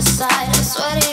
side, I swear to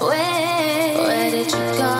Where, did you go?